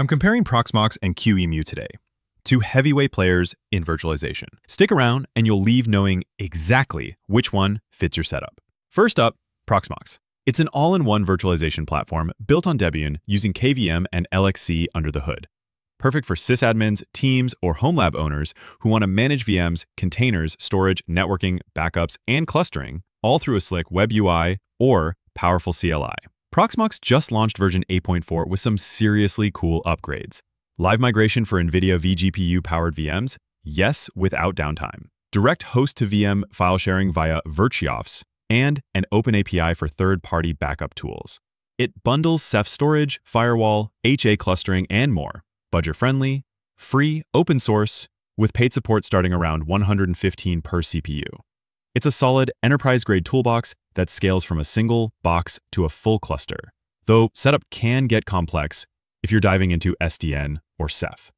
I'm comparing Proxmox and QEMU today, two heavyweight players in virtualization. Stick around and you'll leave knowing exactly which one fits your setup. First up, Proxmox. It's an all-in-one virtualization platform built on Debian using KVM and LXC under the hood. Perfect for sysadmins, teams, or home lab owners who want to manage VMs, containers, storage, networking, backups, and clustering, all through a slick web UI or powerful CLI. Proxmox just launched version 8.4 with some seriously cool upgrades. Live migration for NVIDIA vGPU-powered VMs? Yes, without downtime. Direct host-to-VM file sharing via virtiofs, and an open API for third-party backup tools. It bundles Ceph storage, firewall, HA clustering, and more. Budget-friendly, free, open source, with paid support starting around 115 per CPU. It's a solid, enterprise-grade toolbox that scales from a single box to a full cluster, though setup can get complex if you're diving into SDN or Ceph.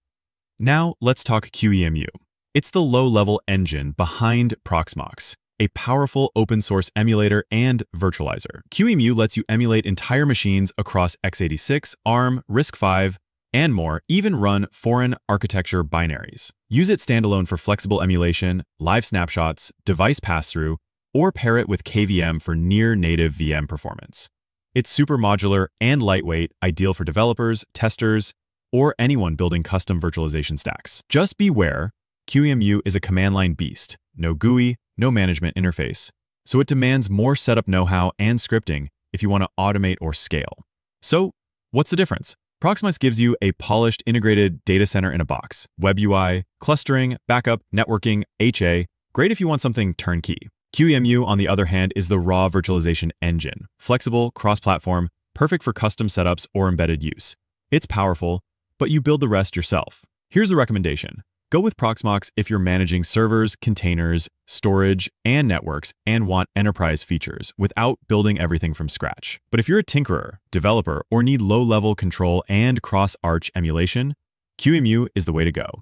Now let's talk QEMU. It's the low-level engine behind Proxmox, a powerful open-source emulator and virtualizer. QEMU lets you emulate entire machines across x86, ARM, RISC-V, and more, even run foreign architecture binaries. Use it standalone for flexible emulation, live snapshots, device pass-through, or pair it with KVM for near-native VM performance. It's super modular and lightweight, ideal for developers, testers, or anyone building custom virtualization stacks. Just beware, QEMU is a command line beast, no GUI, no management interface, so it demands more setup know-how and scripting if you want to automate or scale. So, what's the difference? Proxmox gives you a polished integrated data center in a box. Web UI, clustering, backup, networking, HA, great if you want something turnkey. QEMU, on the other hand, is the raw virtualization engine. Flexible, cross-platform, perfect for custom setups or embedded use. It's powerful, but you build the rest yourself. Here's the recommendation. Go with Proxmox if you're managing servers, containers, storage, and networks and want enterprise features without building everything from scratch. But if you're a tinkerer, developer, or need low-level control and cross-arch emulation, QEMU is the way to go.